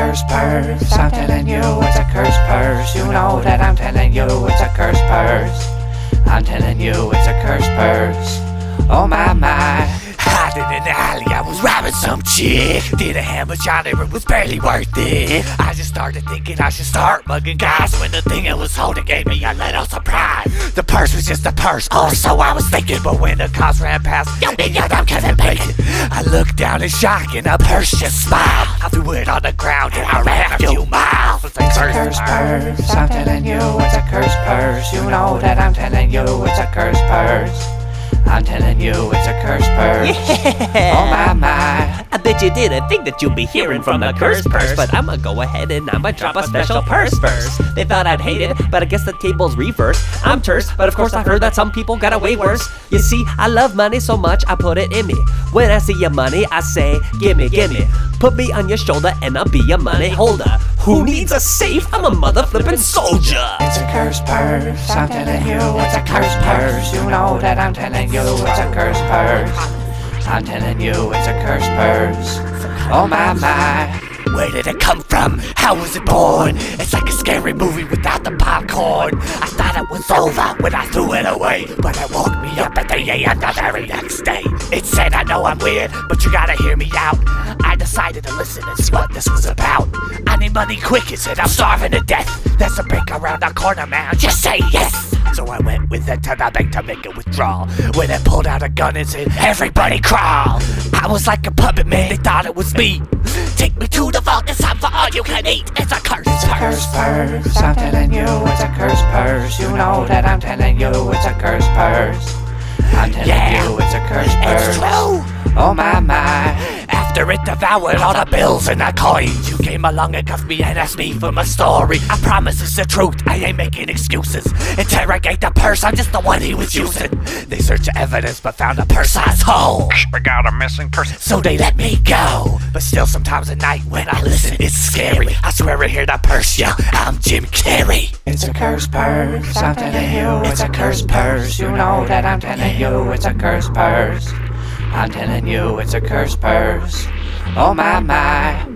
cursed purse. I'm telling you it's a cursed purse. You know that I'm telling you it's a cursed purse. I'm telling you it's a cursed purse. Oh my my. Hiding in the alley, I was robbing some chick. Did a hammer shot, it was barely worth it. I just started thinking I should start mugging guys when the thing I was holding gave me a little surprise. The purse was just a purse, or so I was thinking. But when the cops ran past, yo, yeah, I'm Kevin Bacon. I looked down in shock and the purse just smiled. I threw it on the ground and I ran a few miles. It's a It's a cursed cursed purse. purse. I'm telling you it's a cursed purse. You know that I'm telling you it's a cursed purse. I'm telling you it's a cursed purse. Oh my my. I bet you didn't think that you'd be hearing from the curse purse, but I'ma go ahead and I'ma drop a special purse first. They thought I'd hate it, but I guess the table's reversed. I'm terse, but of course I've heard that some people got it way worse. You see, I love money so much I put it in me. When I see your money, I say, gimme, gimme. Put me on your shoulder and I'll be your money holder. Who needs a safe? I'm a mother flippin' soldier. It's a cursed purse. I'm telling you it's a cursed purse. You know that I'm telling you it's a cursed purse. I'm telling you it's a cursed purse. Oh my my. Where did it come from? How was it born? It's like a scary movie without the popcorn. I thought it was over when I threw it away, but it me up at 3 a.m. the very next day. It said, I know I'm weird, but you gotta hear me out. I decided to listen and see what this was about. I need money quick, it said, I'm starving to death. There's a bank around the corner, man, just say yes. So I went with it to the bank to make a withdrawal. When it pulled out a gun and said, Everybody crawl! I was like a puppet man, they thought it was me. Take me to the vault, it's time for all you can eat. It's a curse. It's a cursed purse. I'm telling you it's a curse purse. You know that I'm telling you it's a curse purse. I'm telling Yeah. you it's a cursed It's true. Oh my my. After it devoured all the bills and the coins, you came along and cuffed me and asked me for my story. I promise it's the truth, I ain't making excuses. Interrogate the purse, I'm just the one he was using. They searched the evidence but found a purse-sized hole. We got a missing person. So they let me go. But still, sometimes at night when I listen, it's scary. I swear I hear the purse yell, I'm Jim Carrey. It's a cursed purse. I'm telling you it's a cursed purse. You know that I'm telling you it's a cursed purse. I'm telling you it's a cursed purse. Oh my my.